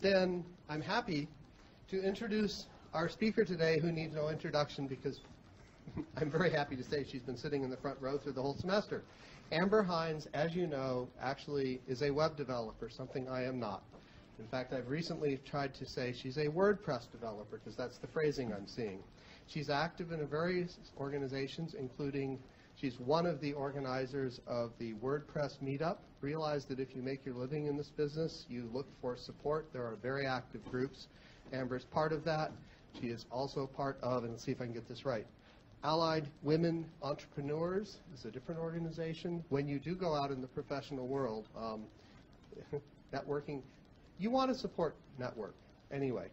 then I'm happy to introduce our speaker today who needs no introduction because I'm very happy to say she's been sitting in the front row through the whole semester. Amber Hinds, as you know, actually is a web developer, something I am not. In fact, I've recently tried to say she's a WordPress developer because that's the phrasing I'm seeing. She's active in various organizations, including she's one of the organizers of the WordPress meetup. Realize that if you make your living in this business, you look for support. There are very active groups. Amber is part of that. She is also part of, and let's see if I can get this right, Allied Women Entrepreneurs is a different organization. When you do go out in the professional world, um, networking, you want to support network anyway.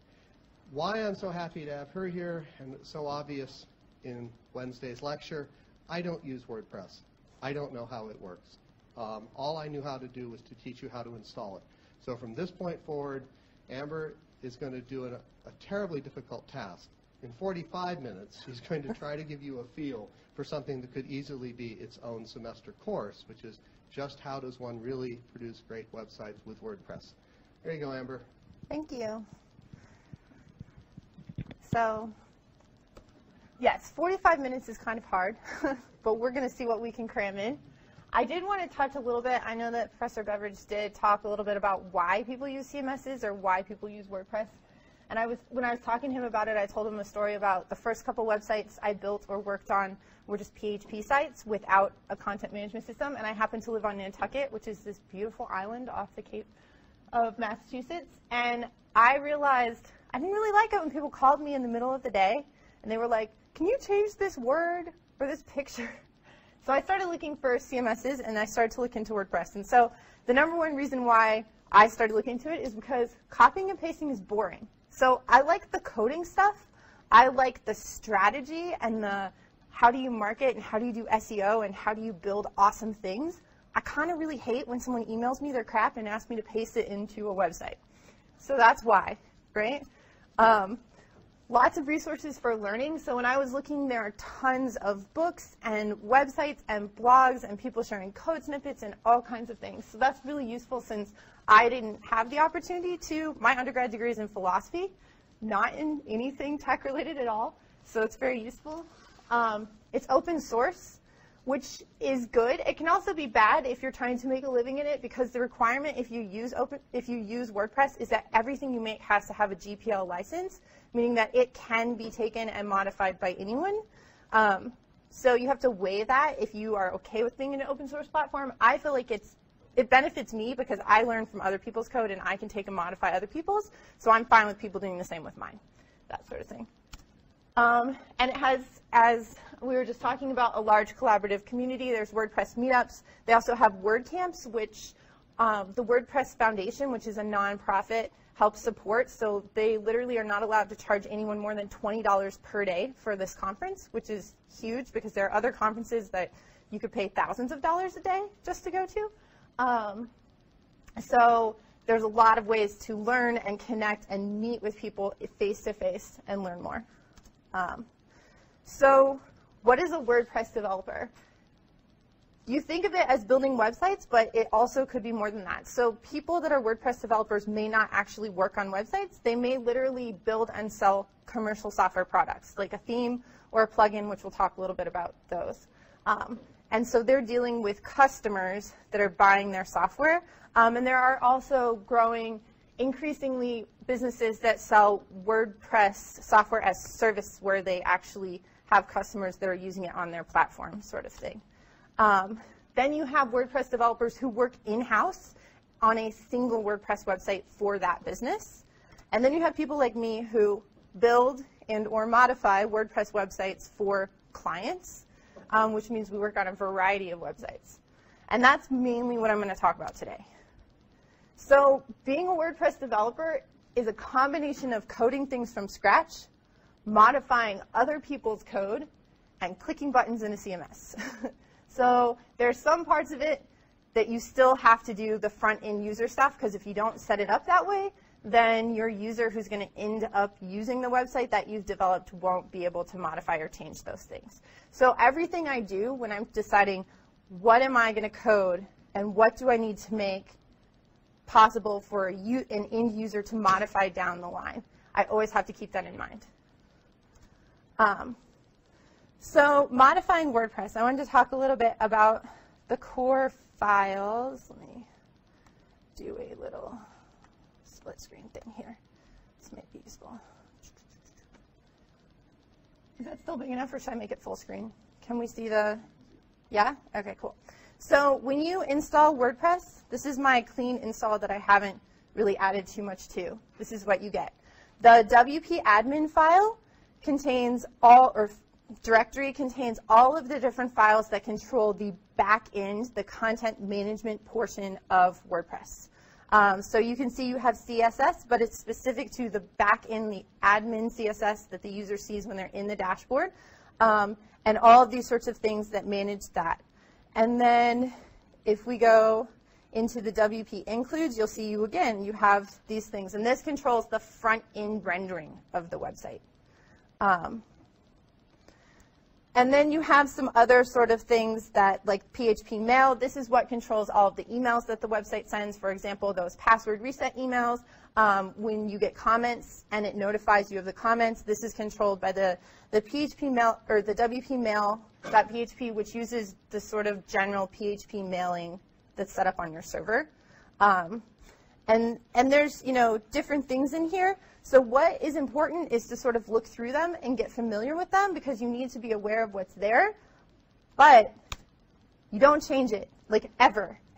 Why I'm so happy to have her here, and so obvious in Wednesday's lecture, I don't use WordPress. I don't know how it works. Um, all I knew how to do was to teach you how to install it. So from this point forward, Amber is going to do a, a terribly difficult task. In 45 minutes, she's going to try to give you a feel for something that could easily be its own semester course, which is just how does one really produce great websites with WordPress. There you go, Amber. Thank you. So, yes, 45 minutes is kind of hard, but we're going to see what we can cram in. I did want to touch a little bit. I know that Professor Beveridge did talk a little bit about why people use CMSs or why people use WordPress. And I was, when I was talking to him about it, I told him a story about the first couple websites I built or worked on were just PHP sites without a content management system. And I happen to live on Nantucket, which is this beautiful island off the Cape of Massachusetts. And I realized I didn't really like it when people called me in the middle of the day and they were like, can you change this word or this picture? So I started looking for CMSs and I started to look into WordPress. And so the number one reason why I started looking into it is because copying and pasting is boring. So I like the coding stuff. I like the strategy and the how do you market and how do you do SEO and how do you build awesome things. I kind of really hate when someone emails me their crap and asks me to paste it into a website. So that's why, right? Um, lots of resources for learning. So when I was looking, there are tons of books and websites and blogs and people sharing code snippets and all kinds of things. So that's really useful since I didn't have the opportunity to. My undergrad degree is in philosophy, not in anything tech related at all. So it's very useful. Um, it's open source which is good. It can also be bad if you're trying to make a living in it because the requirement if you use open if you use WordPress is that everything you make has to have a GPL license, meaning that it can be taken and modified by anyone. Um, so you have to weigh that if you are okay with being in an open source platform. I feel like it's it benefits me because I learn from other people's code and I can take and modify other people's. So I'm fine with people doing the same with mine, that sort of thing. Um, and it has, as we were just talking about, a large collaborative community. There's WordPress meetups. They also have WordCamps, which um, the WordPress Foundation, which is a nonprofit, helps support. So they literally are not allowed to charge anyone more than $20 per day for this conference, which is huge because there are other conferences that you could pay thousands of dollars a day just to go to. Um, so there's a lot of ways to learn and connect and meet with people face to face and learn more. Um, so what is a WordPress developer? You think of it as building websites, but it also could be more than that. So people that are WordPress developers may not actually work on websites. They may literally build and sell commercial software products, like a theme or a plugin, which we'll talk a little bit about those. Um, and so they're dealing with customers that are buying their software. Um, and there are also growing increasingly businesses that sell WordPress software as service where they actually have customers that are using it on their platform sort of thing. Um, then you have WordPress developers who work in-house on a single WordPress website for that business. And then you have people like me who build and or modify WordPress websites for clients, um, which means we work on a variety of websites. And that's mainly what I'm going to talk about today. So being a WordPress developer is a combination of coding things from scratch, modifying other people's code, and clicking buttons in a CMS. so there's some parts of it that you still have to do the front-end user stuff, because if you don't set it up that way, then your user who's going to end up using the website that you've developed won't be able to modify or change those things. So everything I do when I'm deciding what am I going to code and what do I need to make possible for an end user to modify down the line. I always have to keep that in mind. Um, so modifying WordPress, I wanted to talk a little bit about the core files. Let me do a little split screen thing here. This might be useful. Is that still big enough or should I make it full screen? Can we see the, yeah? Okay, cool. So when you install WordPress, this is my clean install that I haven't really added too much to. This is what you get. The WP admin file contains all, or directory contains all of the different files that control the back end, the content management portion of WordPress. Um, so you can see you have CSS, but it's specific to the back end, the admin CSS that the user sees when they're in the dashboard, um, and all of these sorts of things that manage that. And then if we go into the WP includes, you'll see you again, you have these things. And this controls the front end rendering of the website. Um, and then you have some other sort of things that, like PHP mail, this is what controls all of the emails that the website sends. For example, those password reset emails. Um, when you get comments and it notifies you of the comments, this is controlled by the, the PHP mail, or the WP mail.php, which uses the sort of general PHP mailing that's set up on your server. Um, and, and there's, you know, different things in here. So what is important is to sort of look through them and get familiar with them because you need to be aware of what's there. But you don't change it, like ever.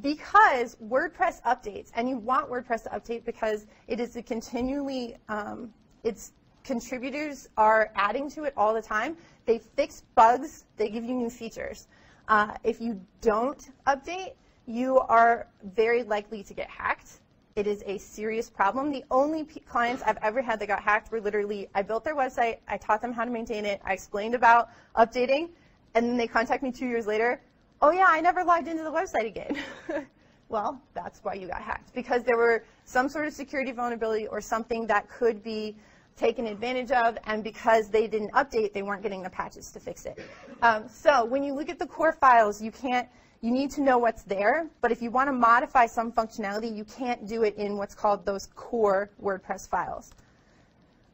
because WordPress updates, and you want WordPress to update because it is continually, um, its contributors are adding to it all the time. They fix bugs, they give you new features. Uh, if you don't update, you are very likely to get hacked. It is a serious problem. The only clients I've ever had that got hacked were literally I built their website, I taught them how to maintain it, I explained about updating, and then they contact me two years later. Oh yeah, I never logged into the website again. well, that's why you got hacked because there were some sort of security vulnerability or something that could be taken advantage of, and because they didn't update, they weren't getting the patches to fix it. Um, so when you look at the core files, you can't you need to know what's there, but if you want to modify some functionality, you can't do it in what's called those core WordPress files.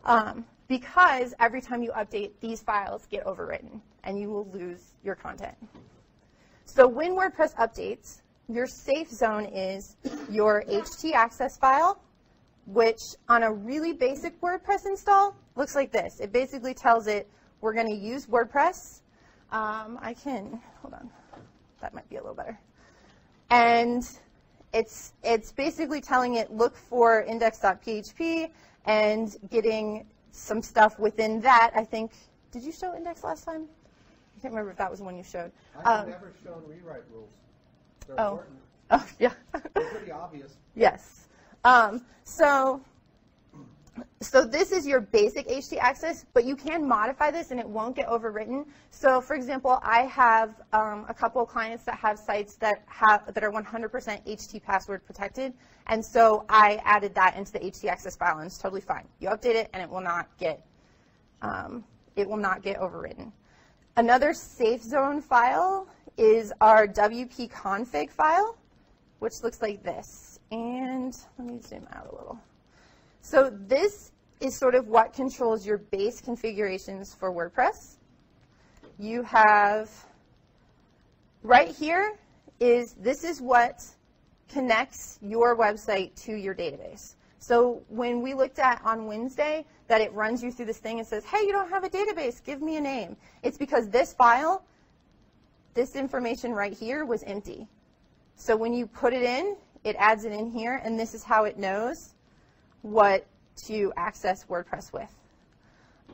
Um, because every time you update, these files get overwritten, and you will lose your content. So when WordPress updates, your safe zone is your htaccess file, which on a really basic WordPress install looks like this. It basically tells it we're going to use WordPress. Um, I can, hold on that might be a little better. And it's, it's basically telling it look for index.php and getting some stuff within that. I think, did you show index last time? I can't remember if that was the one you showed. I've um, never shown rewrite rules. They're oh. important. Oh, yeah. They're pretty obvious. Yes. Um, so so this is your basic htaccess, but you can modify this and it won't get overwritten. So for example, I have um, a couple of clients that have sites that have that are 100% HT password protected, and so I added that into the htaccess file, and it's totally fine. You update it, and it will not get um, it will not get overwritten. Another safe zone file is our wp config file, which looks like this. And let me zoom out a little. So this is sort of what controls your base configurations for WordPress. You have, right here is, this is what connects your website to your database. So when we looked at on Wednesday that it runs you through this thing and says, hey, you don't have a database, give me a name. It's because this file, this information right here was empty. So when you put it in, it adds it in here, and this is how it knows what to access WordPress with.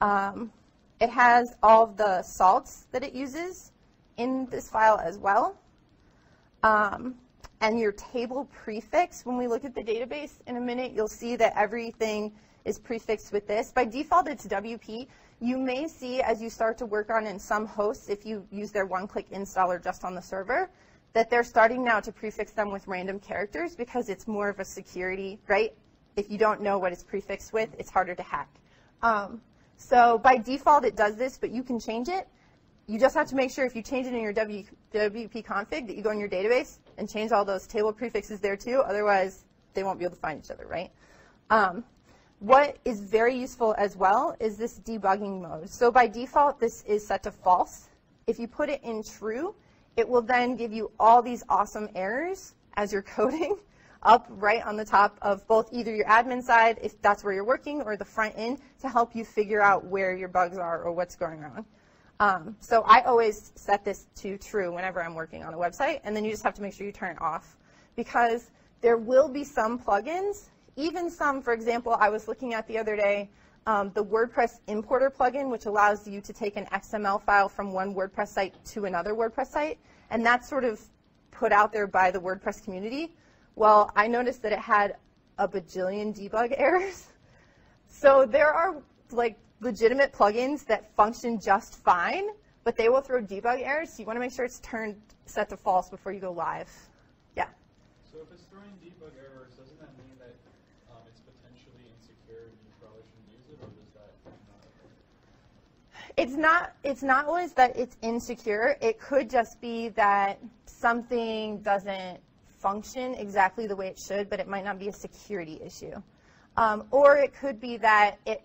Um, it has all of the salts that it uses in this file as well. Um, and your table prefix, when we look at the database in a minute, you'll see that everything is prefixed with this. By default, it's WP. You may see as you start to work on in some hosts, if you use their one-click installer just on the server, that they're starting now to prefix them with random characters because it's more of a security, right? if you don't know what it's prefixed with, it's harder to hack. Um, so by default, it does this, but you can change it. you just have to make sure if you change it in your WP config that you go in your database and change all those table prefixes there too. Otherwise, they won't be able to find each other, right? Um, what is very useful as well is this debugging mode. So by default, this is set to false. If you put it in true, it will then give you all these awesome errors as you're coding up right on the top of both either your admin side, if that's where you're working, or the front end to help you figure out where your bugs are or what's going wrong. Um, so I always set this to true whenever I'm working on a website, and then you just have to make sure you turn it off because there will be some plugins, even some, for example, I was looking at the other day, um, the WordPress importer plugin, which allows you to take an XML file from one WordPress site to another WordPress site, and that's sort of put out there by the WordPress community. Well, I noticed that it had a bajillion debug errors. So there are like legitimate plugins that function just fine, but they will throw debug errors. So you want to make sure it's turned set to false before you go live. Yeah. So if it's throwing debug errors, doesn't that mean that um, it's potentially insecure and you probably shouldn't use it, or does that not? It's not it's not always that it's insecure. It could just be that something doesn't function exactly the way it should, but it might not be a security issue. Um, or it could be that it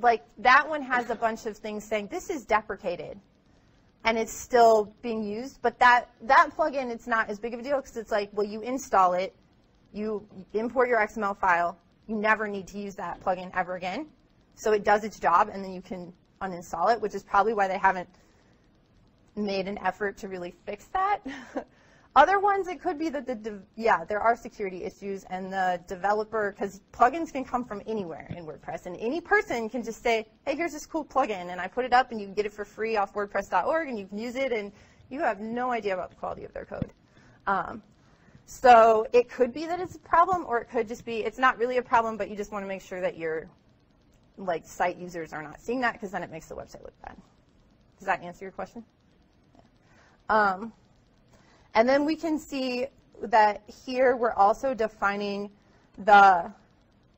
like that one has a bunch of things saying this is deprecated and it's still being used but that that plugin it's not as big of a deal because it's like well you install it you import your xml file you never need to use that plugin ever again so it does its job and then you can uninstall it which is probably why they haven't made an effort to really fix that Other ones, it could be that the, yeah, there are security issues and the developer, because plugins can come from anywhere in WordPress, and any person can just say, hey, here's this cool plugin, and I put it up, and you can get it for free off WordPress.org, and you can use it, and you have no idea about the quality of their code. Um, so it could be that it's a problem, or it could just be it's not really a problem, but you just want to make sure that your like site users are not seeing that, because then it makes the website look bad. Does that answer your question? Yeah. Um, and then we can see that here we're also defining the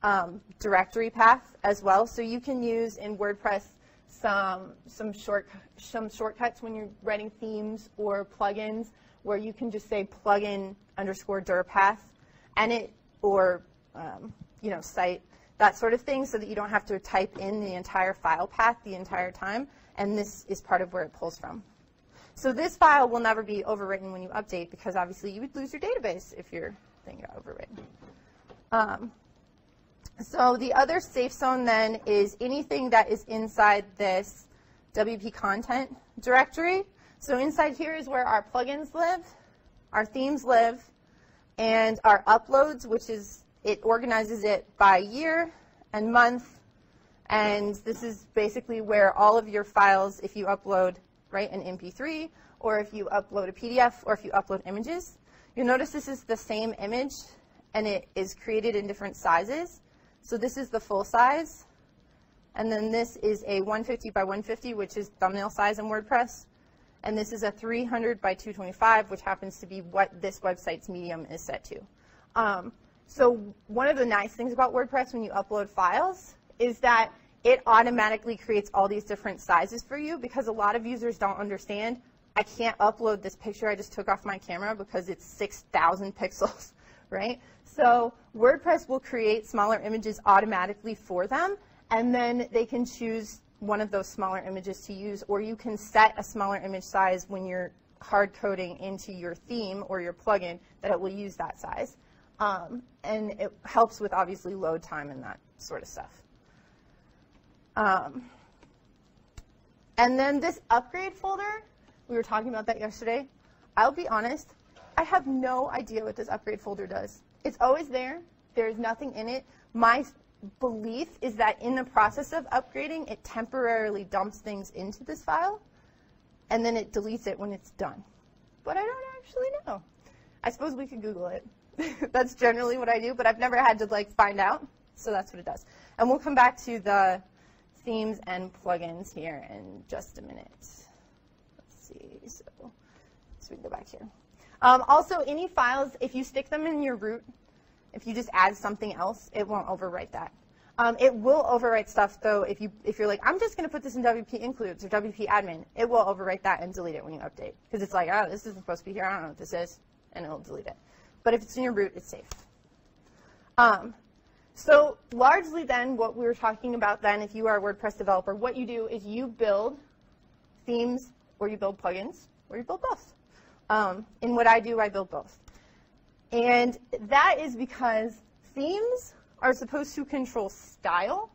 um, directory path as well. So you can use in WordPress some, some, short, some shortcuts when you're writing themes or plugins where you can just say plugin underscore dir path and it, or, um, you know, site, that sort of thing so that you don't have to type in the entire file path the entire time. And this is part of where it pulls from. So this file will never be overwritten when you update because obviously you would lose your database if your thing got overwritten. Um, so the other safe zone then is anything that is inside this WP content directory. So inside here is where our plugins live, our themes live, and our uploads, which is, it organizes it by year and month. And this is basically where all of your files, if you upload right, an MP3, or if you upload a PDF, or if you upload images. You'll notice this is the same image, and it is created in different sizes. So this is the full size, and then this is a 150 by 150, which is thumbnail size in WordPress. And this is a 300 by 225, which happens to be what this website's medium is set to. Um, so one of the nice things about WordPress when you upload files is that it automatically creates all these different sizes for you because a lot of users don't understand. I can't upload this picture I just took off my camera because it's 6,000 pixels, right? So WordPress will create smaller images automatically for them, and then they can choose one of those smaller images to use, or you can set a smaller image size when you're hard coding into your theme or your plugin that it will use that size. Um, and it helps with obviously load time and that sort of stuff. Um, and then this upgrade folder, we were talking about that yesterday. I'll be honest, I have no idea what this upgrade folder does. It's always there. There's nothing in it. My belief is that in the process of upgrading, it temporarily dumps things into this file, and then it deletes it when it's done. But I don't actually know. I suppose we could Google it. that's generally what I do, but I've never had to like find out. So that's what it does. And we'll come back to the themes and plugins here in just a minute. Let's see, so, so we can go back here. Um, also, any files, if you stick them in your root, if you just add something else, it won't overwrite that. Um, it will overwrite stuff though if you if you're like I'm just going to put this in WP includes or WP admin. It will overwrite that and delete it when you update because it's like oh this isn't supposed to be here. I don't know what this is, and it'll delete it. But if it's in your root, it's safe. Um, so largely then what we were talking about then, if you are a WordPress developer, what you do is you build themes or you build plugins or you build both. Um, in what I do, I build both. And that is because themes are supposed to control style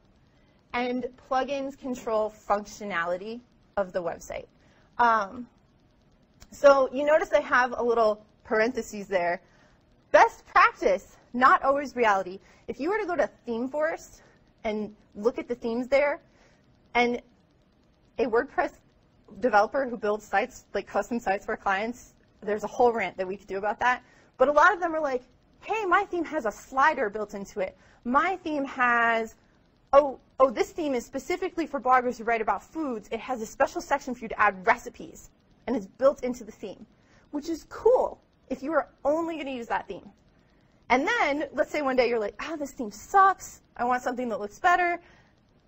and plugins control functionality of the website. Um, so you notice I have a little parentheses there. Best practice, not always reality. If you were to go to ThemeForest and look at the themes there, and a WordPress developer who builds sites, like custom sites for clients, there's a whole rant that we could do about that. But a lot of them are like, hey, my theme has a slider built into it. My theme has, oh, oh, this theme is specifically for bloggers who write about foods. It has a special section for you to add recipes, and it's built into the theme, which is cool if you are only going to use that theme. And then, let's say one day you're like, oh, this theme sucks. I want something that looks better.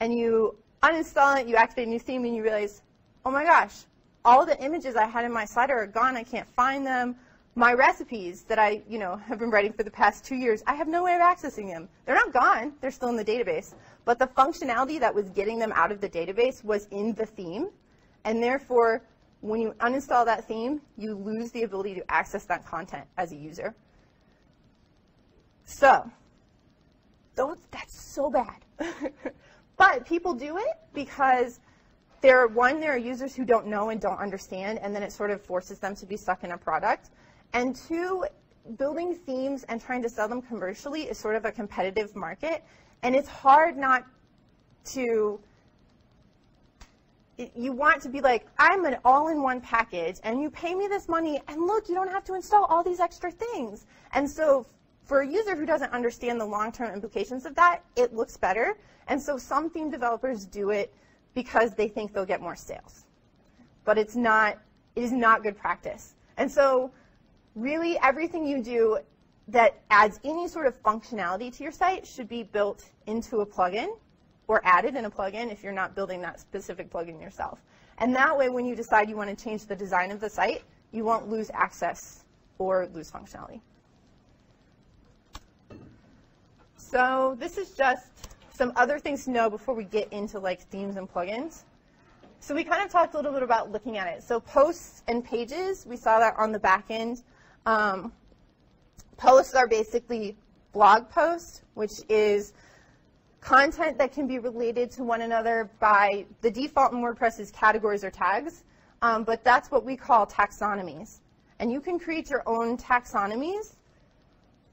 And you uninstall it, you activate a new theme, and you realize, oh my gosh, all the images I had in my slider are gone. I can't find them. My recipes that I, you know, have been writing for the past two years, I have no way of accessing them. They're not gone. They're still in the database. But the functionality that was getting them out of the database was in the theme. And therefore, when you uninstall that theme, you lose the ability to access that content as a user. So, those, that's so bad. but people do it because there are, one, there are users who don't know and don't understand, and then it sort of forces them to be stuck in a product. And two, building themes and trying to sell them commercially is sort of a competitive market, and it's hard not to you want to be like, I'm an all-in-one package, and you pay me this money, and look, you don't have to install all these extra things. And so for a user who doesn't understand the long-term implications of that, it looks better. And so some theme developers do it because they think they'll get more sales. But it's not, it is not good practice. And so really everything you do that adds any sort of functionality to your site should be built into a plugin or added in a plugin if you're not building that specific plugin yourself. And that way, when you decide you want to change the design of the site, you won't lose access or lose functionality. So this is just some other things to know before we get into like themes and plugins. So we kind of talked a little bit about looking at it. So posts and pages, we saw that on the back end. Um, posts are basically blog posts, which is content that can be related to one another by the default in WordPress is categories or tags, um, but that's what we call taxonomies. And you can create your own taxonomies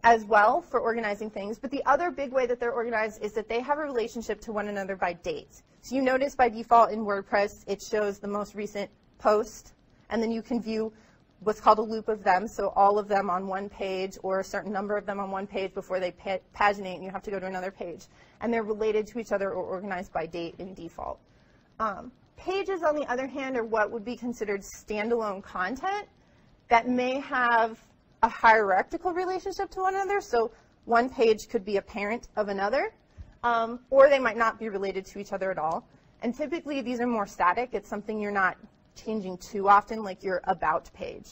as well for organizing things. But the other big way that they're organized is that they have a relationship to one another by date. So you notice by default in WordPress, it shows the most recent post, and then you can view what's called a loop of them, so all of them on one page or a certain number of them on one page before they paginate and you have to go to another page. And they're related to each other or organized by date in default. Um, pages, on the other hand, are what would be considered standalone content that may have a hierarchical relationship to one another. So one page could be a parent of another, um, or they might not be related to each other at all. And typically these are more static. It's something you're not changing too often, like your about page.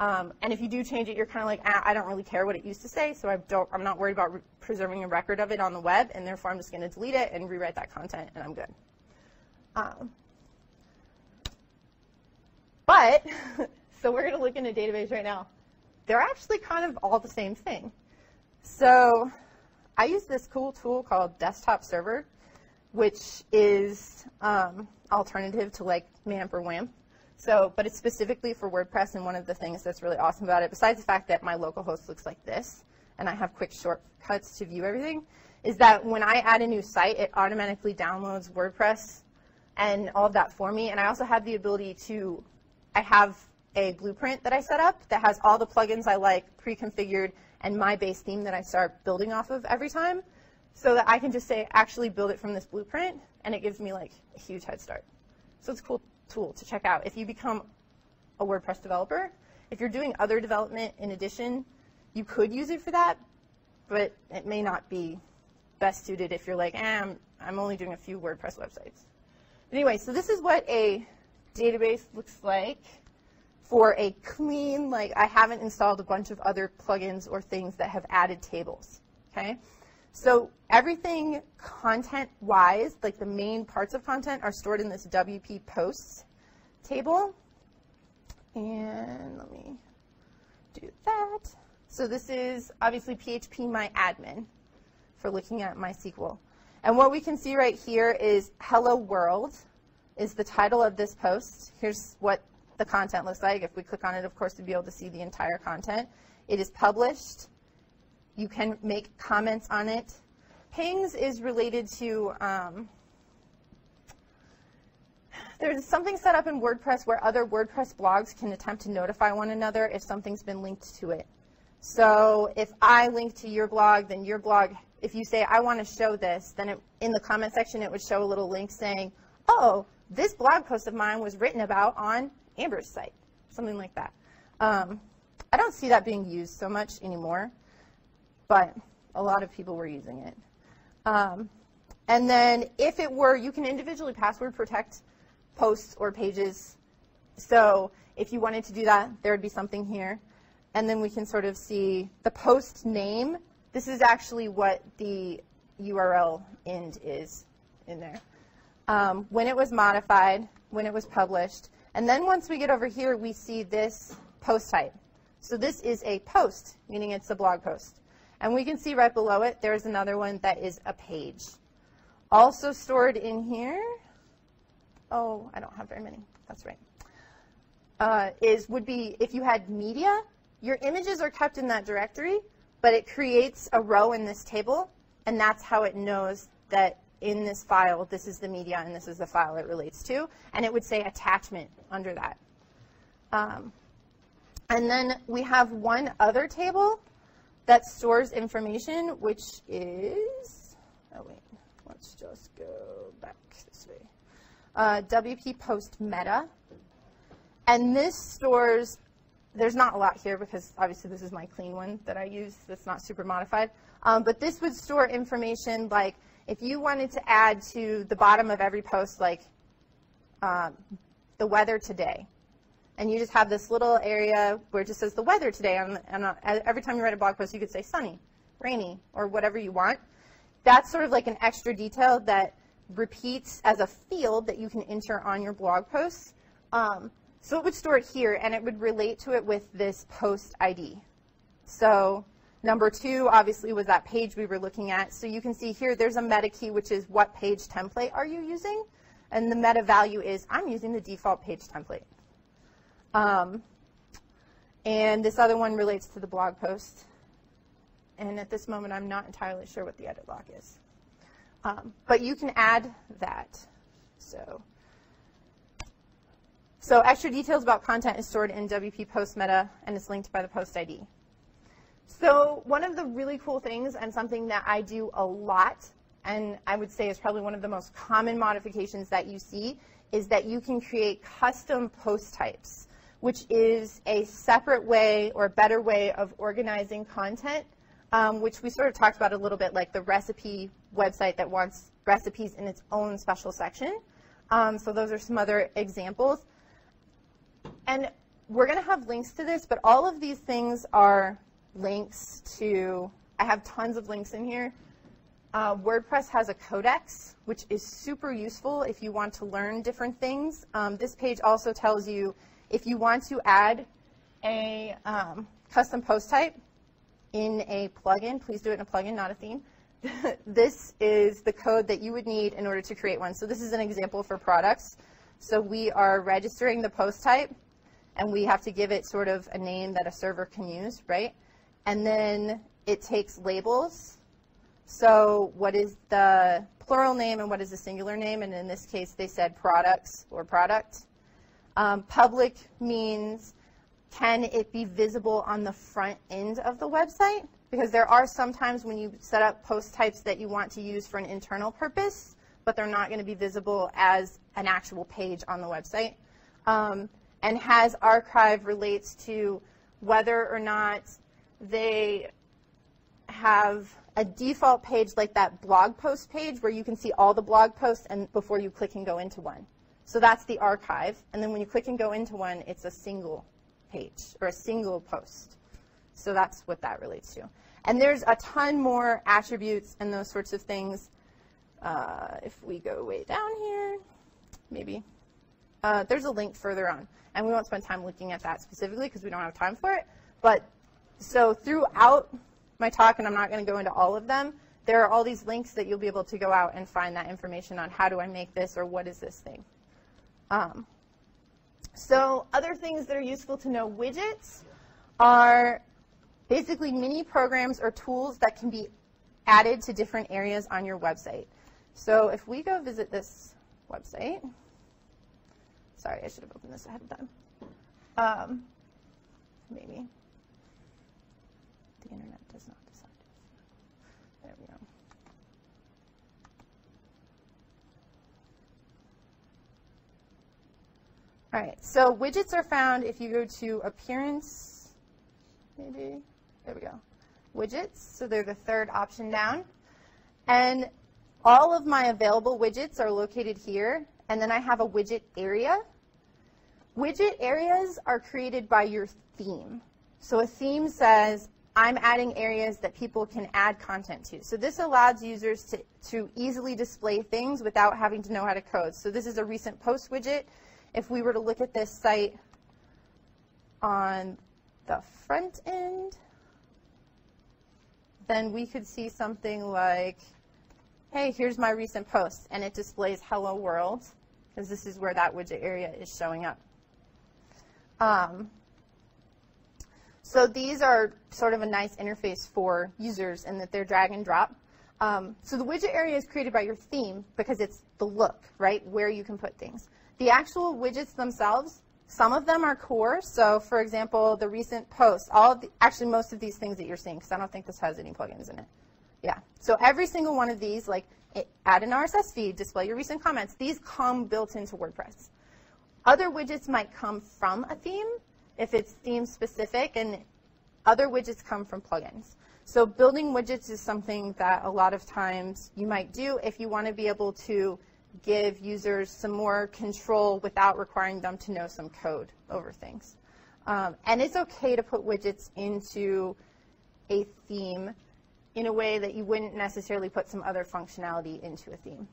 Um, and if you do change it, you're kind of like, ah, I don't really care what it used to say, so I don't, I'm not worried about preserving a record of it on the web, and therefore I'm just going to delete it and rewrite that content, and I'm good. Um, but, so we're going to look in a database right now they're actually kind of all the same thing. So I use this cool tool called Desktop Server, which is um, alternative to like MAMP or WAMP. So, but it's specifically for WordPress, and one of the things that's really awesome about it, besides the fact that my local host looks like this, and I have quick shortcuts to view everything, is that when I add a new site, it automatically downloads WordPress and all of that for me. And I also have the ability to, I have a blueprint that I set up that has all the plugins I like pre-configured and my base theme that I start building off of every time so that I can just say, actually build it from this blueprint, and it gives me like a huge head start. So it's cool tool to check out. If you become a WordPress developer, if you're doing other development in addition, you could use it for that, but it may not be best suited if you're like, eh, I'm, I'm only doing a few WordPress websites. Anyway, so this is what a database looks like for a clean, like I haven't installed a bunch of other plugins or things that have added tables, okay? So everything content-wise, like the main parts of content are stored in this WP posts table. And let me do that. So this is obviously PHP my admin for looking at MySQL. And what we can see right here is Hello World is the title of this post. Here's what the content looks like. If we click on it, of course, to be able to see the entire content. It is published. You can make comments on it. Pings is related to, um, there's something set up in WordPress where other WordPress blogs can attempt to notify one another if something's been linked to it. So if I link to your blog, then your blog, if you say, I want to show this, then it, in the comment section, it would show a little link saying, oh, this blog post of mine was written about on Amber's site, something like that. Um, I don't see that being used so much anymore, but a lot of people were using it. Um, and then if it were, you can individually password protect posts or pages. So if you wanted to do that, there would be something here. And then we can sort of see the post name. This is actually what the URL end is in there. Um, when it was modified, when it was published, and then once we get over here, we see this post type. So this is a post, meaning it's a blog post. And we can see right below it, there's another one that is a page. Also stored in here, oh, I don't have very many, that's right, uh, is would be if you had media, your images are kept in that directory, but it creates a row in this table, and that's how it knows that in this file, this is the media and this is the file it relates to, and it would say attachment under that. Um, and then we have one other table that stores information, which is, oh wait, let's just go back this way. Uh, WP Post Meta. And this stores, there's not a lot here because obviously this is my clean one that I use that's not super modified. Um, but this would store information like if you wanted to add to the bottom of every post, like uh, the weather today, and you just have this little area where it just says the weather today, and, every time you write a blog post, you could say sunny, rainy, or whatever you want. That's sort of like an extra detail that repeats as a field that you can enter on your blog posts. Um, so it would store it here, and it would relate to it with this post ID. So Number two, obviously, was that page we were looking at. So you can see here, there's a meta key, which is what page template are you using? And the meta value is I'm using the default page template. Um, and this other one relates to the blog post. And at this moment, I'm not entirely sure what the edit lock is. Um, but you can add that. So, so extra details about content is stored in WP Post Meta, and it's linked by the post ID. So one of the really cool things and something that I do a lot, and I would say is probably one of the most common modifications that you see, is that you can create custom post types, which is a separate way or better way of organizing content, um, which we sort of talked about a little bit, like the recipe website that wants recipes in its own special section. Um, so those are some other examples. And we're going to have links to this, but all of these things are links to, I have tons of links in here. Uh, WordPress has a codex, which is super useful if you want to learn different things. Um, this page also tells you if you want to add a um, custom post type in a plugin, please do it in a plugin, not a theme. this is the code that you would need in order to create one. So this is an example for products. So we are registering the post type, and we have to give it sort of a name that a server can use, right? and then it takes labels. So what is the plural name and what is the singular name? And in this case, they said products or product. Um, public means can it be visible on the front end of the website? Because there are sometimes when you set up post types that you want to use for an internal purpose, but they're not going to be visible as an actual page on the website. Um, and has archive relates to whether or not they have a default page like that blog post page where you can see all the blog posts and before you click and go into one. So that's the archive. And then when you click and go into one, it's a single page or a single post. So that's what that relates to. And there's a ton more attributes and those sorts of things. Uh, if we go way down here, maybe. Uh, there's a link further on. And we won't spend time looking at that specifically because we don't have time for it. But so throughout my talk, and I'm not going to go into all of them, there are all these links that you'll be able to go out and find that information on how do I make this or what is this thing. Um, so other things that are useful to know, widgets are basically mini programs or tools that can be added to different areas on your website. So if we go visit this website, sorry, I should have opened this ahead of time. Um, maybe. The internet does not decide. There we go. All right, so widgets are found if you go to Appearance, maybe, there we go, Widgets, so they're the third option down. And all of my available widgets are located here, and then I have a widget area. Widget areas are created by your theme. So a theme says, I'm adding areas that people can add content to. So this allows users to, to easily display things without having to know how to code. So this is a recent post widget if we were to look at this site on the front end, then we could see something like, hey, here's my recent post, and it displays hello world, because this is where that widget area is showing up. Um, so these are sort of a nice interface for users in that they're drag and drop. Um, so the widget area is created by your theme because it's the look, right, where you can put things. The actual widgets themselves, some of them are core. So for example, the recent posts, all the, actually most of these things that you're seeing, because I don't think this has any plugins in it. Yeah. So every single one of these, like add an RSS feed, display your recent comments, these come built into WordPress. Other widgets might come from a theme if it's theme specific, and other widgets come from plugins. So building widgets is something that a lot of times you might do if you want to be able to give users some more control without requiring them to know some code over things. Um, and it's okay to put widgets into a theme in a way that you wouldn't necessarily put some other functionality into a theme.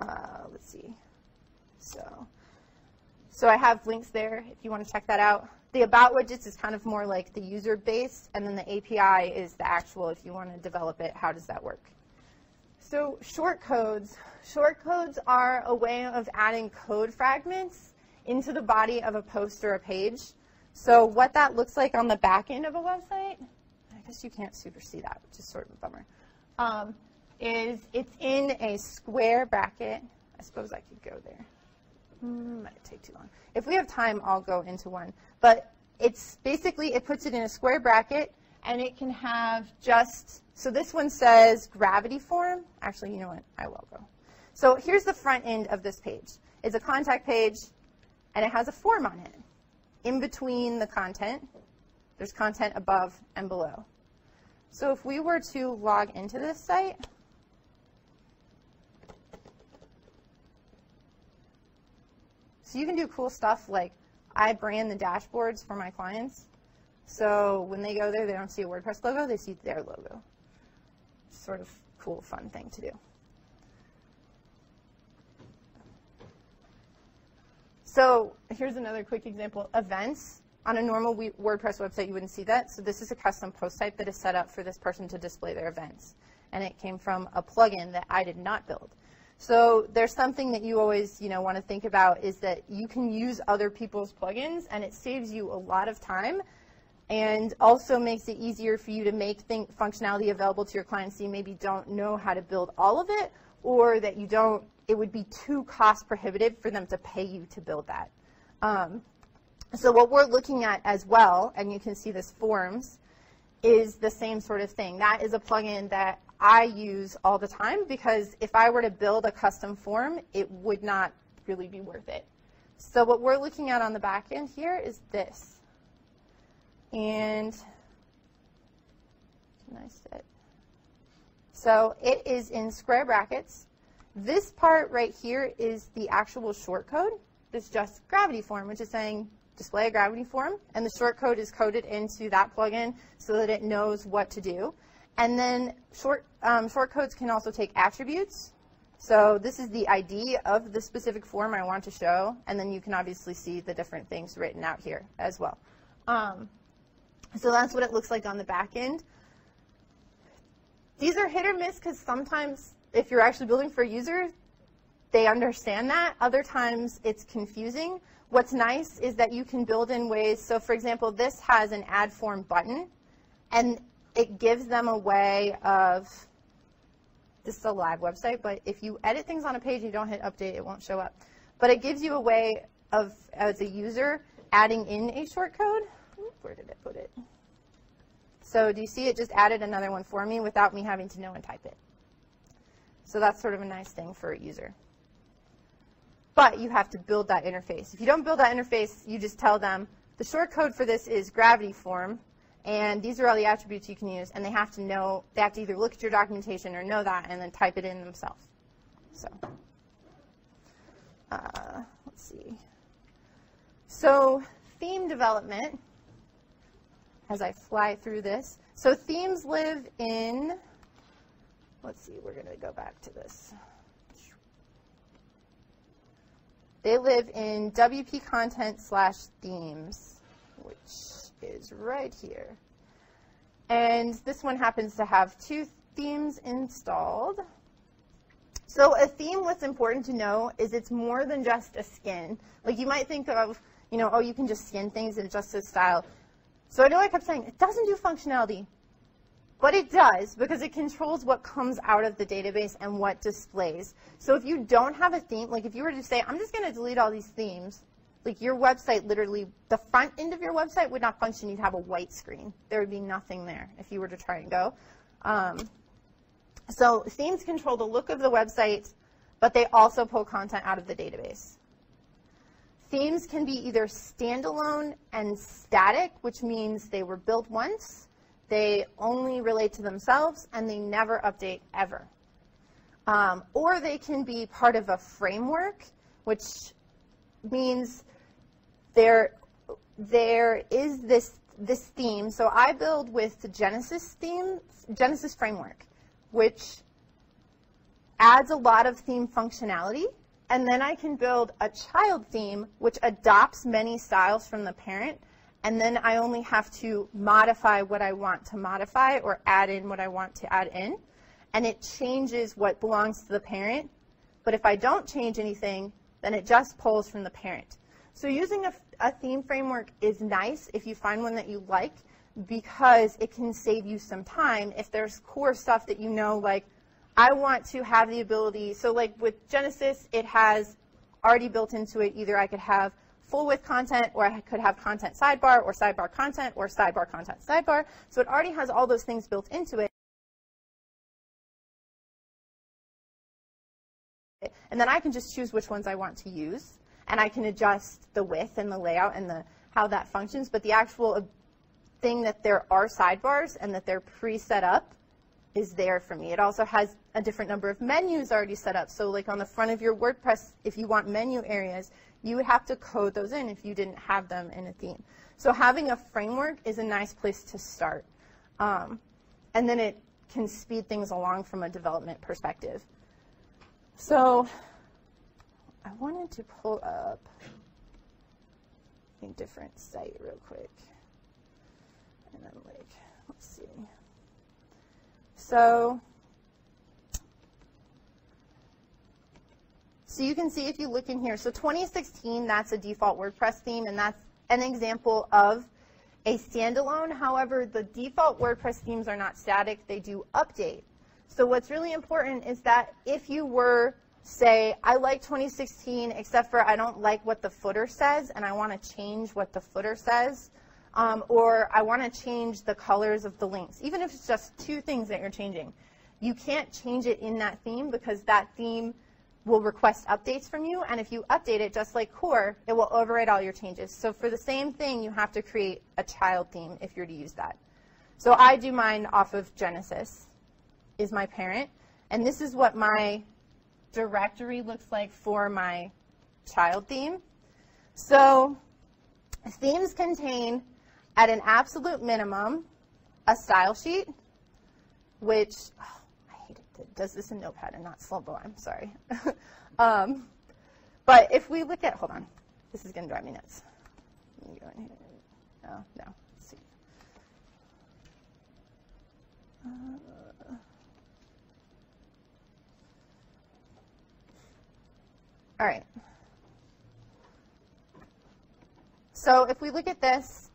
Uh, let's see. So, so I have links there if you want to check that out. The about widgets is kind of more like the user based, and then the API is the actual, if you want to develop it, how does that work? So short codes. Short codes are a way of adding code fragments into the body of a post or a page. So what that looks like on the back end of a website, I guess you can't super see that, which is sort of a bummer, um, is it's in a square bracket. I suppose I could go there. Mm, might take too long. If we have time, I'll go into one. But it's basically, it puts it in a square bracket, and it can have just so this one says gravity form. Actually, you know what? I will go. So here's the front end of this page. It's a contact page, and it has a form on it. In between the content, there's content above and below. So if we were to log into this site, so you can do cool stuff like I brand the dashboards for my clients. So when they go there, they don't see a WordPress logo, they see their logo sort of cool, fun thing to do. So here's another quick example. Events. On a normal WordPress website, you wouldn't see that. So this is a custom post type that is set up for this person to display their events. And it came from a plugin that I did not build. So there's something that you always you know, want to think about is that you can use other people's plugins, and it saves you a lot of time and also makes it easier for you to make functionality available to your clients so you maybe don't know how to build all of it or that you don't, it would be too cost prohibitive for them to pay you to build that. Um, so what we're looking at as well, and you can see this forms, is the same sort of thing. That is a plugin that I use all the time because if I were to build a custom form, it would not really be worth it. So what we're looking at on the back end here is this. And Nice fit. So it is in square brackets. This part right here is the actual short code. It's just gravity form, which is saying display a gravity form, and the short code is coded into that plugin so that it knows what to do. And then short, um, short codes can also take attributes. So this is the ID of the specific form I want to show, and then you can obviously see the different things written out here as well. Um, so that's what it looks like on the back end. These are hit or miss because sometimes if you're actually building for a user, they understand that. Other times it's confusing. What's nice is that you can build in ways, so for example, this has an add form button, and it gives them a way of, this is a live website, but if you edit things on a page, you don't hit update, it won't show up. But it gives you a way of, as a user, adding in a short code. Where did it put it? So do you see it just added another one for me without me having to know and type it? So that's sort of a nice thing for a user. But you have to build that interface. If you don't build that interface, you just tell them, the short code for this is gravity form, and these are all the attributes you can use, and they have to know, they have to either look at your documentation or know that and then type it in themselves. So, uh, let's see. So, theme development, as I fly through this. So, themes live in, let's see, we're going to go back to this. They live in WP content slash themes, which is right here. And this one happens to have two themes installed. So a theme, what's important to know is it's more than just a skin. Like you might think of, you know, oh, you can just skin things and adjust the style. So I know I kept saying, it doesn't do functionality. But it does because it controls what comes out of the database and what displays. So if you don't have a theme, like if you were to say, I'm just going to delete all these themes, like your website literally, the front end of your website would not function. You'd have a white screen. There would be nothing there if you were to try and go. Um, so themes control the look of the website, but they also pull content out of the database. Themes can be either standalone and static, which means they were built once they only relate to themselves and they never update ever. Um, or they can be part of a framework, which means there, there is this, this theme. So I build with the Genesis theme, Genesis framework, which adds a lot of theme functionality. And then I can build a child theme, which adopts many styles from the parent and then I only have to modify what I want to modify or add in what I want to add in. And it changes what belongs to the parent. But if I don't change anything, then it just pulls from the parent. So using a, a theme framework is nice if you find one that you like because it can save you some time if there's core stuff that you know, like I want to have the ability, so like with Genesis, it has already built into it, either I could have full width content, or I could have content sidebar, or sidebar content, or sidebar content sidebar. So it already has all those things built into it. And then I can just choose which ones I want to use. And I can adjust the width and the layout and the how that functions. But the actual uh, thing that there are sidebars and that they're pre-set up is there for me. It also has a different number of menus already set up. So like on the front of your WordPress, if you want menu areas, you would have to code those in if you didn't have them in a theme. So having a framework is a nice place to start. Um, and then it can speed things along from a development perspective. So I wanted to pull up a different site real quick. And I'm like, let's see. So So you can see if you look in here, so 2016, that's a default WordPress theme, and that's an example of a standalone. However, the default WordPress themes are not static, they do update. So what's really important is that if you were, say, I like 2016, except for I don't like what the footer says, and I want to change what the footer says, um, or I want to change the colors of the links, even if it's just two things that you're changing. You can't change it in that theme because that theme will request updates from you, and if you update it just like core, it will override all your changes. So for the same thing, you have to create a child theme if you're to use that. So I do mine off of Genesis, is my parent. And this is what my directory looks like for my child theme. So themes contain, at an absolute minimum, a style sheet, which, oh, I hate it, does this in Notepad and not Slobo, I'm sorry. um, but if we look at, hold on, this is going to drive me nuts. Let me go in here. No, no, let's see. Uh, all right. So if we look at this,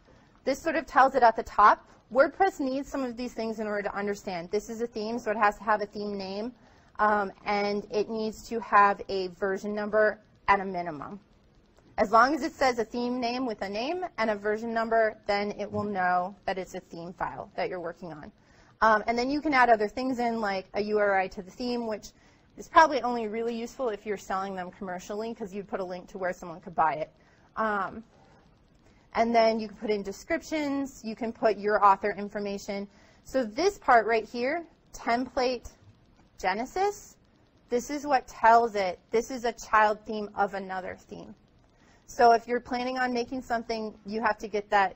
this sort of tells it at the top. WordPress needs some of these things in order to understand. This is a theme, so it has to have a theme name, um, and it needs to have a version number at a minimum. As long as it says a theme name with a name and a version number, then it will know that it's a theme file that you're working on. Um, and then you can add other things in, like a URI to the theme, which is probably only really useful if you're selling them commercially, because you'd put a link to where someone could buy it. Um, and then you can put in descriptions, you can put your author information. So this part right here, template Genesis, this is what tells it this is a child theme of another theme. So if you're planning on making something, you have to get that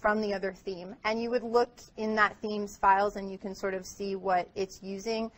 from the other theme. And you would look in that theme's files and you can sort of see what it's using.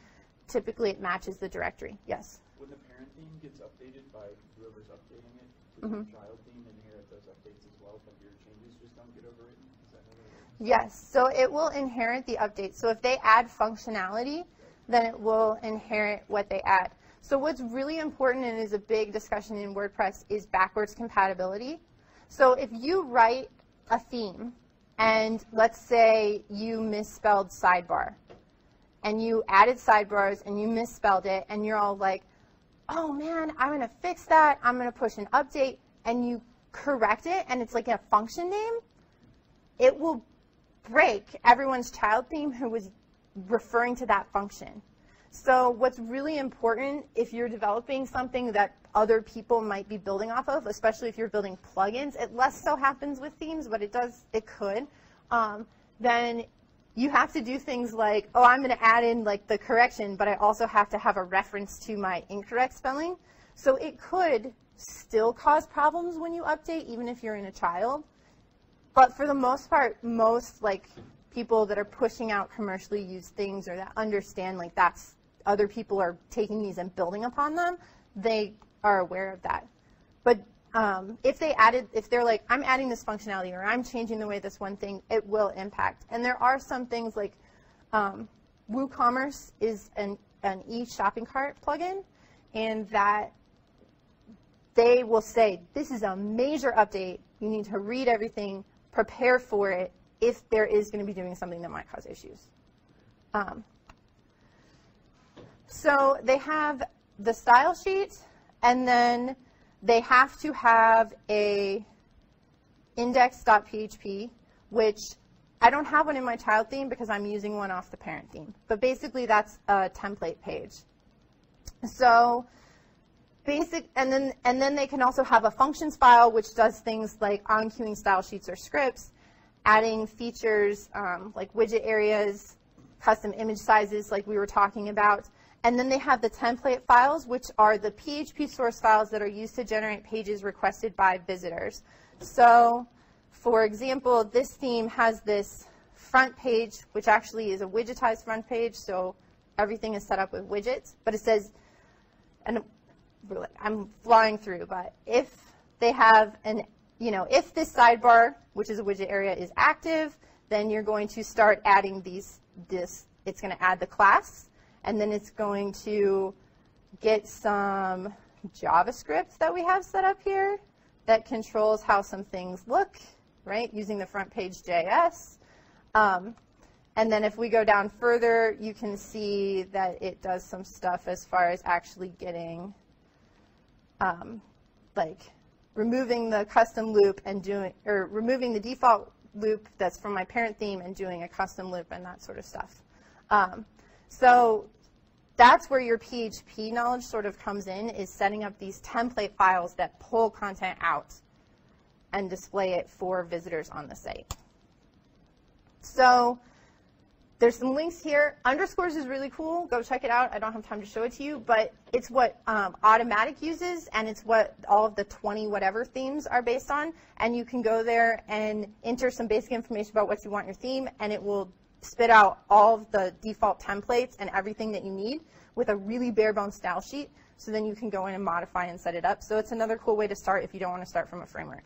Typically it matches the directory. Yes? When the parent theme gets updated by whoever's updating it, does Mhm. the child theme inherit those updates as well, but your changes just don't get overwritten? Is that how that works? Yes, so it will inherit the update. So if they add functionality, then it will inherit what they add. So what's really important and is a big discussion in WordPress is backwards compatibility. So if you write a theme and let's say you misspelled sidebar and you added sidebars and you misspelled it and you're all like, oh man, I'm going to fix that. I'm going to push an update and you correct it and it's like a function name, it will break everyone's child theme who was referring to that function. So what's really important if you're developing something that other people might be building off of, especially if you're building plugins, it less so happens with themes, but it does, it could, um, then you have to do things like, oh, I'm going to add in like the correction, but I also have to have a reference to my incorrect spelling. So it could still cause problems when you update, even if you're in a child. But for the most part, most like people that are pushing out commercially used things or that understand like that's other people are taking these and building upon them, they are aware of that. But um, if they added, if they're like, I'm adding this functionality or I'm changing the way this one thing, it will impact. And there are some things like um, WooCommerce is an, an e-shopping cart plugin, and that they will say, this is a major update. You need to read everything, prepare for it if there is going to be doing something that might cause issues. Um, so they have the style sheet, and then they have to have a index.php, which I don't have one in my child theme because I'm using one off the parent theme. But basically, that's a template page. So basic, and then and then they can also have a functions file, which does things like enqueuing style sheets or scripts, adding features um, like widget areas, custom image sizes, like we were talking about. And then they have the template files, which are the PHP source files that are used to generate pages requested by visitors. So, for example, this theme has this front page, which actually is a widgetized front page, so everything is set up with widgets. But it says, and I'm flying through, but if they have an, you know, if this sidebar, which is a widget area, is active, then you're going to start adding these, this, it's going to add the class and then it's going to get some JavaScript that we have set up here that controls how some things look, right, using the front page JS. Um, and then if we go down further, you can see that it does some stuff as far as actually getting, um, like, removing the custom loop and doing, or removing the default loop that's from my parent theme and doing a custom loop and that sort of stuff. Um, so that's where your PHP knowledge sort of comes in, is setting up these template files that pull content out and display it for visitors on the site. So there's some links here. Underscores is really cool. Go check it out. I don't have time to show it to you, but it's what um, Automattic uses, and it's what all of the 20 whatever themes are based on. And you can go there and enter some basic information about what you want your theme, and it will spit out all of the default templates and everything that you need with a really bare bones style sheet. So then you can go in and modify and set it up. So it's another cool way to start if you don't want to start from a framework.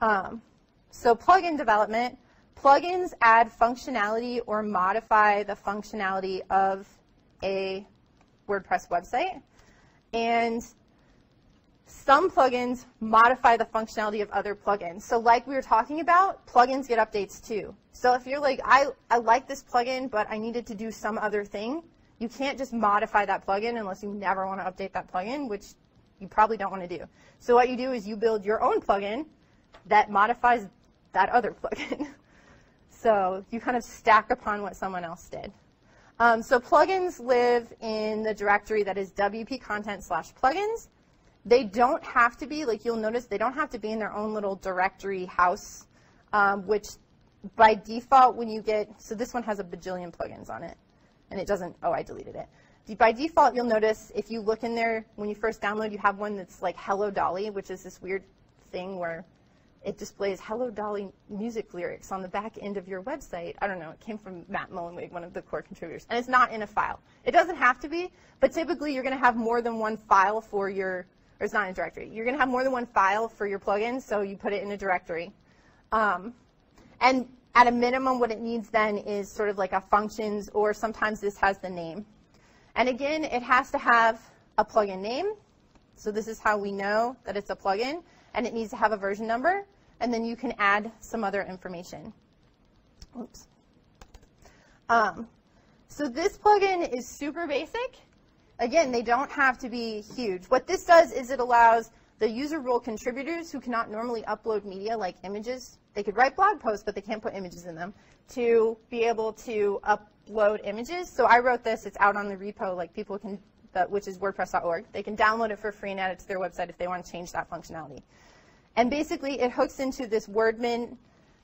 Um, so plugin development. Plugins add functionality or modify the functionality of a WordPress website. And some plugins modify the functionality of other plugins. So like we were talking about, plugins get updates too. So if you're like, I, I like this plugin, but I needed to do some other thing, you can't just modify that plugin unless you never want to update that plugin, which you probably don't want to do. So what you do is you build your own plugin that modifies that other plugin. So you kind of stack upon what someone else did. Um, so plugins live in the directory that is WP content slash plugins. They don't have to be, like you'll notice, they don't have to be in their own little directory house, um, which by default when you get, so this one has a bajillion plugins on it, and it doesn't, oh, I deleted it. By default, you'll notice if you look in there, when you first download, you have one that's like Hello Dolly, which is this weird thing where it displays Hello Dolly music lyrics on the back end of your website. I don't know, it came from Matt Mullenweg, one of the core contributors. And it's not in a file. It doesn't have to be, but typically you're going to have more than one file for your, or it's not in a directory. You're going to have more than one file for your plugin, so you put it in a directory. Um, and at a minimum, what it needs then is sort of like a functions, or sometimes this has the name. And again, it has to have a plugin name. So this is how we know that it's a plugin. And it needs to have a version number and then you can add some other information. Oops. Um, so this plugin is super basic. Again, they don't have to be huge. What this does is it allows the user role contributors who cannot normally upload media like images, they could write blog posts, but they can't put images in them, to be able to upload images. So I wrote this, it's out on the repo, like people can, which is wordpress.org. They can download it for free and add it to their website if they want to change that functionality. And basically, it hooks into this Wordmin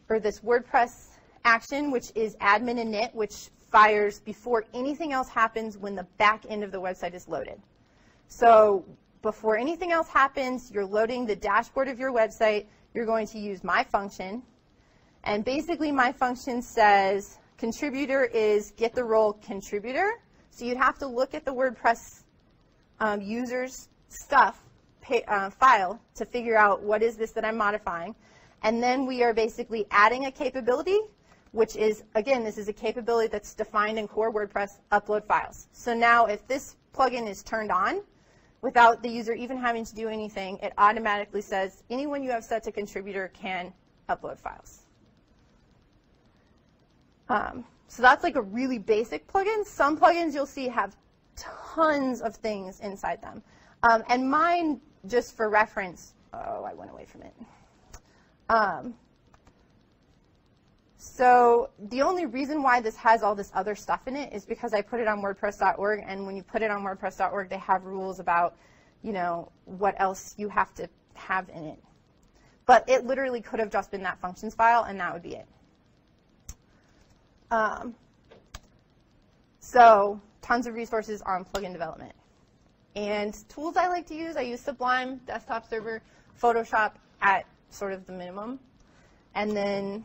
or this WordPress action, which is admin init, which fires before anything else happens when the back end of the website is loaded. So before anything else happens, you're loading the dashboard of your website. You're going to use my function. And basically, my function says contributor is get the role contributor. So you'd have to look at the WordPress um, users stuff pay, uh, file to figure out what is this that I'm modifying. And then we are basically adding a capability, which is, again, this is a capability that's defined in core WordPress, upload files. So now if this plugin is turned on, without the user even having to do anything, it automatically says anyone you have set to contributor can upload files. Um, so that's like a really basic plugin. Some plugins you'll see have tons of things inside them. Um, and mine just for reference, oh, I went away from it. Um, so the only reason why this has all this other stuff in it is because I put it on WordPress.org, and when you put it on WordPress.org, they have rules about, you know, what else you have to have in it. But it literally could have just been that functions file, and that would be it. Um, so tons of resources on plugin development. And tools I like to use, I use Sublime, Desktop Server, Photoshop at sort of the minimum. And then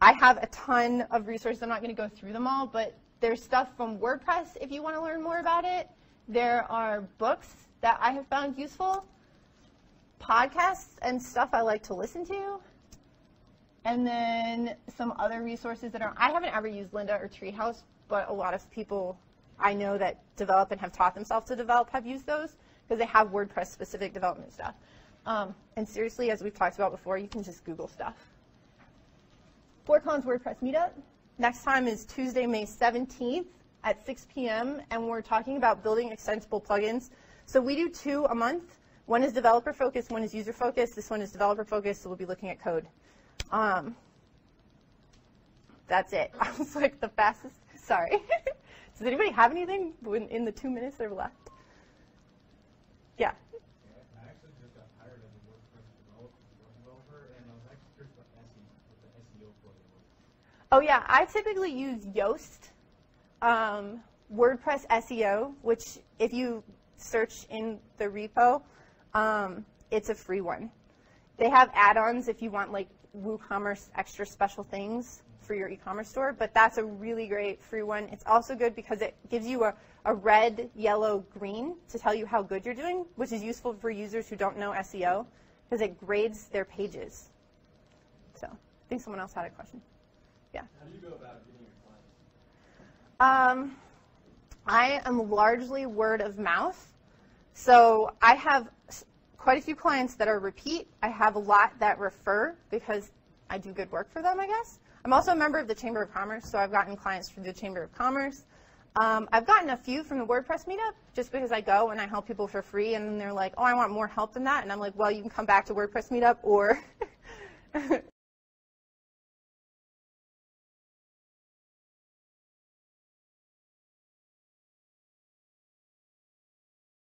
I have a ton of resources. I'm not going to go through them all, but there's stuff from WordPress if you want to learn more about it. There are books that I have found useful, podcasts and stuff I like to listen to, and then some other resources that are, I haven't ever used Lynda or Treehouse, but a lot of people I know that develop and have taught themselves to develop have used those because they have WordPress specific development stuff. Um, and seriously, as we've talked about before, you can just Google stuff. Fort Collins WordPress Meetup. Next time is Tuesday, May 17th at 6 p.m. and we're talking about building extensible plugins. So we do two a month. One is developer focused, one is user focused. This one is developer focused, so we'll be looking at code. Um, that's it. I was like the fastest. Sorry. Does anybody have anything in the two minutes that are left? Yeah. I actually just got hired as a WordPress developer, and I was actually curious what SEO, what the SEO plugin was. Oh yeah, I typically use Yoast, um, WordPress SEO, which if you search in the repo, um, it's a free one. They have add-ons if you want like WooCommerce extra special things for your e-commerce store, but that's a really great free one. It's also good because it gives you a, a red, yellow, green to tell you how good you're doing, which is useful for users who don't know SEO because it grades their pages. So I think someone else had a question. Yeah. How do you go about getting your clients? Um, I am largely word of mouth. So I have s- quite a few clients that are repeat. I have a lot that refer because I do good work for them, I guess. I'm also a member of the Chamber of Commerce, so I've gotten clients from the Chamber of Commerce. Um, I've gotten a few from the WordPress meetup just because I go and I help people for free, and then they're like, "Oh, I want more help than that," and I'm like, "Well, you can come back to WordPress meetup, or